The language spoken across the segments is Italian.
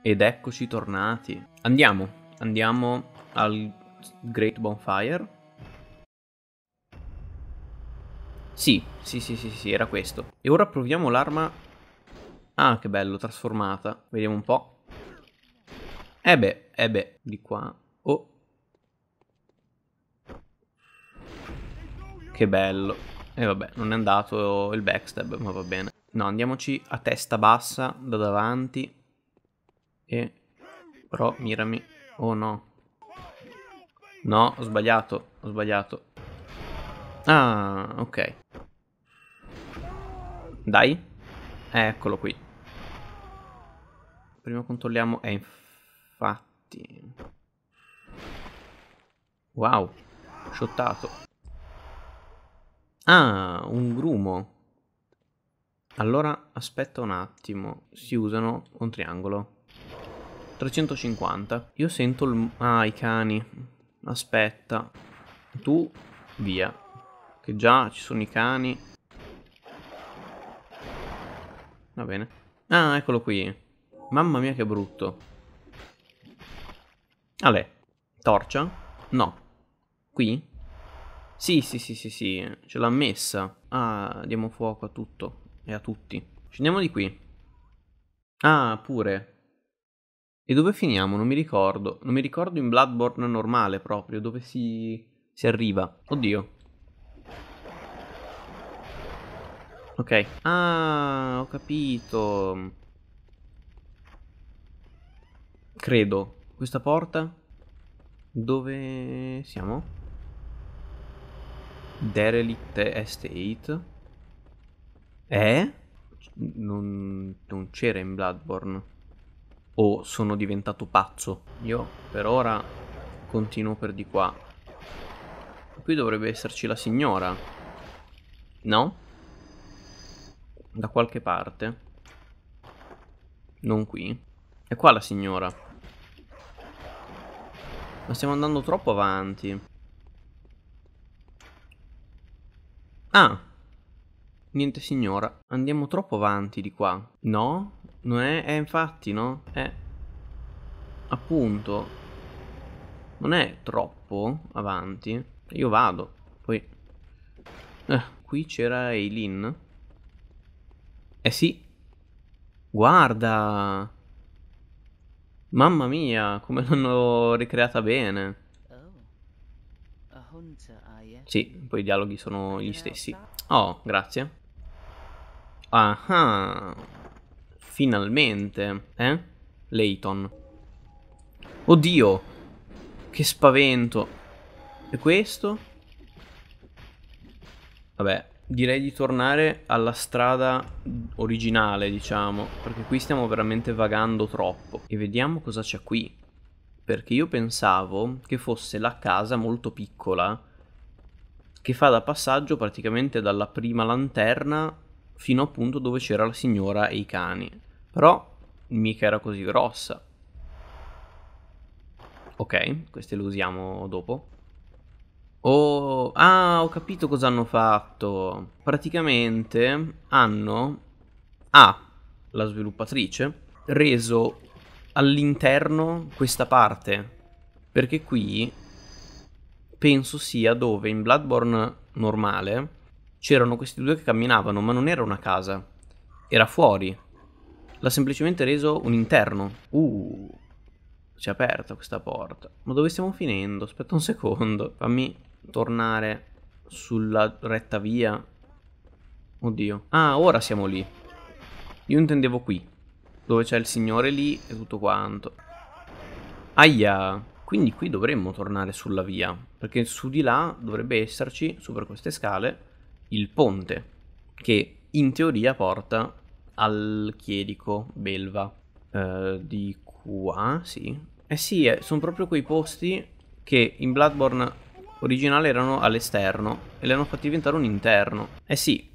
Ed eccoci tornati. Andiamo, andiamo al Great Bonfire. Sì, sì, sì, sì, sì, era questo. E ora proviamo l'arma... Ah, che bello, trasformata. Vediamo un po'. Eh beh, eh di qua. Oh. Che bello. E eh vabbè, non è andato il backstab, ma va bene. No, andiamoci a testa bassa, da davanti. E... Però, mirami. Oh no. No, ho sbagliato, ho sbagliato. Ah, ok. Dai. Eccolo qui. Prima controlliamo... Eh, infatti... Wow. Shottato. Ah, un grumo. Allora, aspetta un attimo. Si usano un triangolo. 350. Io sento il... Ah, i cani. Aspetta. Tu, via. Che già ci sono i cani. Va bene. Ah, eccolo qui. Mamma mia che brutto. Ale. Torcia? No. Qui? Sì, sì, sì, sì, sì. Ce l'ha messa. Ah, diamo fuoco a tutto. E a tutti. Scendiamo di qui. Ah, pure. E dove finiamo? Non mi ricordo. Non mi ricordo in Bloodborne normale proprio, dove si, si arriva. Oddio. Ok. Ah, ho capito. Credo. Questa porta? Dove siamo? Derelict Estate. Eh? Non, non c'era in Bloodborne. O sono diventato pazzo? Io per ora continuo per di qua. Qui dovrebbe esserci la signora. No? Da qualche parte. Non qui. È qua la signora. Ma stiamo andando troppo avanti. Ah. Niente signora. Andiamo troppo avanti di qua. No? Non è, è infatti, no? È appunto non è troppo avanti. Io vado. Poi eh, qui c'era Eileen. Eh sì. Guarda. Mamma mia, come l'hanno ricreata bene. Sì, poi i dialoghi sono gli stessi. Oh, grazie. Ah. Finalmente, eh? Layton. Oddio! Che spavento. E questo? Vabbè, direi di tornare alla strada originale, diciamo. Perché qui stiamo veramente vagando troppo. E vediamo cosa c'è qui. Perché io pensavo che fosse la casa molto piccola che fa da passaggio praticamente dalla prima lanterna fino appunto dove c'era la signora e i cani. Però mica era così grossa. Ok, queste le usiamo dopo. Oh, ah, ho capito cosa hanno fatto. Praticamente hanno, ah, la sviluppatrice, reso all'interno questa parte. Perché qui penso sia dove in Bloodborne normale c'erano questi due che camminavano, ma non era una casa, era fuori. L'ha semplicemente reso un interno. Uh, si è aperta questa porta. Ma dove stiamo finendo? Aspetta un secondo. Fammi tornare sulla retta via. Oddio. Ah, ora siamo lì. Io intendevo qui. Dove c'è il signore lì e tutto quanto. Aia. Quindi qui dovremmo tornare sulla via. Perché su di là dovrebbe esserci, su per queste scale, il ponte. Che in teoria porta al chierico belva. Uh, di qua, sì. Eh sì, eh, sono proprio quei posti che in Bloodborne originale erano all'esterno e li hanno fatti diventare un interno. Eh sì,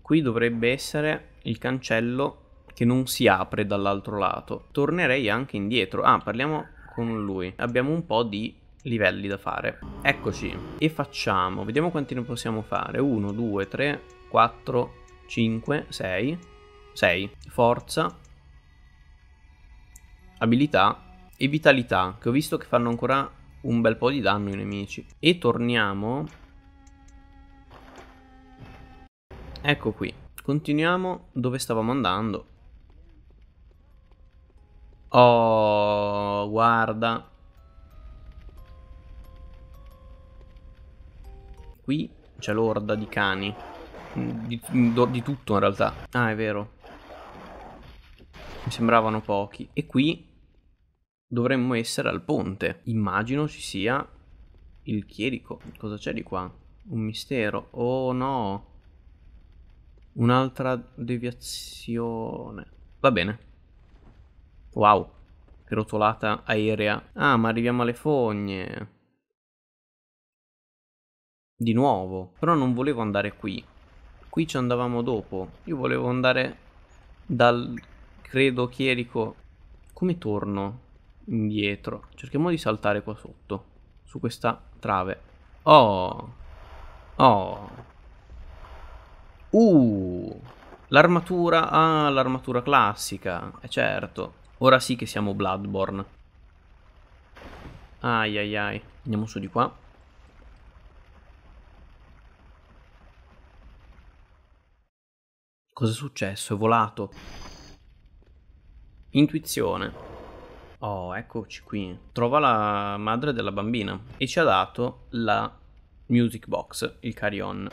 qui dovrebbe essere il cancello che non si apre dall'altro lato. Tornerei anche indietro. Ah, parliamo con lui. Abbiamo un po' di livelli da fare. Eccoci. E facciamo, vediamo quanti ne possiamo fare. 1, 2, 3, 4, 5, 6. 6. Forza. abilità e vitalità, che ho visto che fanno ancora un bel po' di danno ai nemici. E torniamo... Ecco qui. Continuiamo dove stavamo andando. Oh, guarda. Qui c'è l'orda di cani. Di, di, tutto in realtà. Ah, è vero. Mi sembravano pochi. E qui dovremmo essere al ponte. Immagino ci sia il chierico. Cosa c'è di qua? Un mistero. Oh no. Un'altra deviazione. Va bene. Wow. Rotolata aerea. Ah, ma arriviamo alle fogne. Di nuovo. Però non volevo andare qui. Qui ci andavamo dopo. Io volevo andare dal credo chierico. Come torno indietro? Cerchiamo di saltare qua sotto. Su questa trave. Oh. Oh. Uh. L'armatura. Ah, l'armatura classica. Eh certo. Ora sì che siamo Bloodborne. Ai ai ai. Andiamo su di qua. Cos'è successo? È volato. Intuizione. Oh, eccoci qui. Trova la madre della bambina e ci ha dato la music box, il carry-on.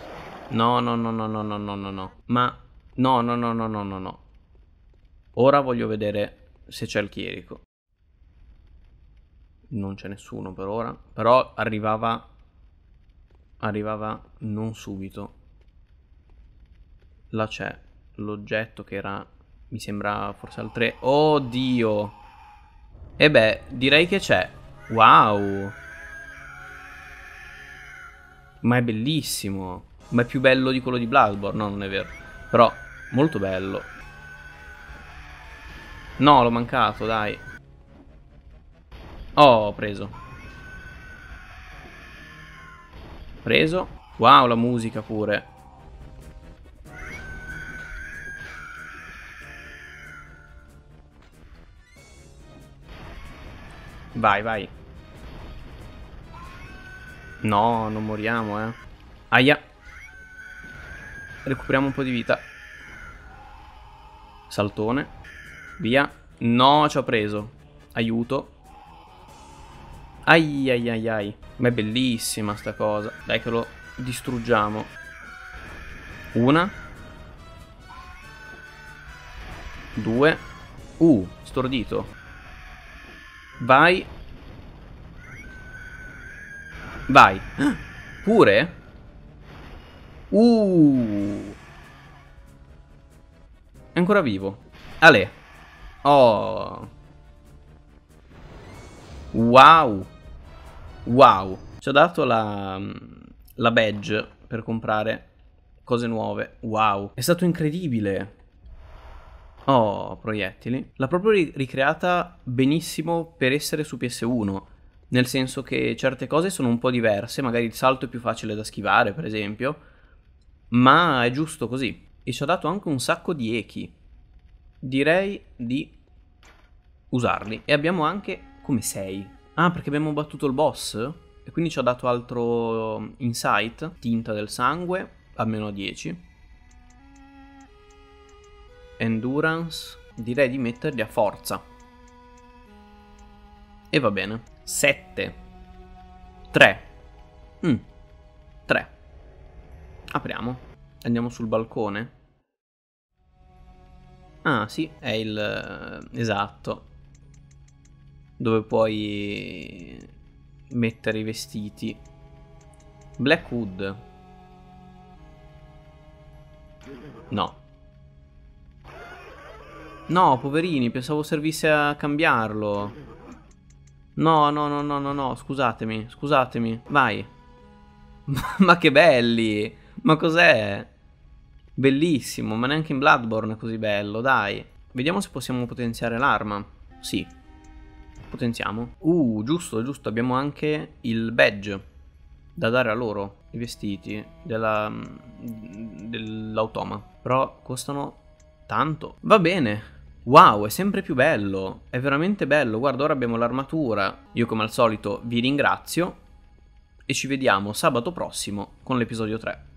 No, no, no, no, no, no, no, no, no. Ma no, no, no, no, no, no, no. Ora voglio vedere se c'è il chierico. Non c'è nessuno per ora. Però arrivava... Arrivava non subito. Là c'è l'oggetto che era, mi sembra forse al 3. Oddio! E beh, direi che c'è. Wow! Ma è bellissimo. Ma è più bello di quello di Bloodborne. No, non è vero. Però, molto bello. No, l'ho mancato, dai. Oh, ho preso. Preso. Wow, la musica pure. Vai, vai. No, non moriamo, eh. Aia. Recuperiamo un po' di vita. Saltone. Via. No, ci ho preso. Aiuto. Ai ai ai ai. Ma è bellissima sta cosa. Dai che lo distruggiamo. Una. Due. Uh, stordito. Vai. Vai. Pure? Uh. È ancora vivo. Ale. Oh. Wow. Wow. Ci ha dato la, la badge per comprare cose nuove. Wow. È stato incredibile. Oh, proiettili. L'ha proprio ricreata benissimo per essere su PS1. Nel senso che certe cose sono un po' diverse, magari il salto è più facile da schivare, per esempio. Ma è giusto così. E ci ha dato anche un sacco di echi. Direi di usarli. E abbiamo anche come 6. Ah, perché abbiamo battuto il boss? E quindi ci ha dato altro insight. Tinta del sangue, almeno 10 endurance, direi di metterli a forza. E va bene. 7. 3. Mm. 3. Apriamo. Andiamo sul balcone. Ah, sì, è il... Eh, esatto. Dove puoi mettere i vestiti. Blackwood. No. No, poverini, pensavo servisse a cambiarlo. No, no, no, no, no, no, scusatemi, scusatemi, vai. ma che belli! Ma cos'è? Bellissimo, ma neanche in Bloodborne è così bello, dai. Vediamo se possiamo potenziare l'arma. Sì. Potenziamo. Uh, giusto, giusto, abbiamo anche il badge da dare a loro, i vestiti dell'automa. Però costano tanto. Va bene, Wow, è sempre più bello, è veramente bello. Guarda, ora abbiamo l'armatura. Io come al solito vi ringrazio e ci vediamo sabato prossimo con l'episodio 3.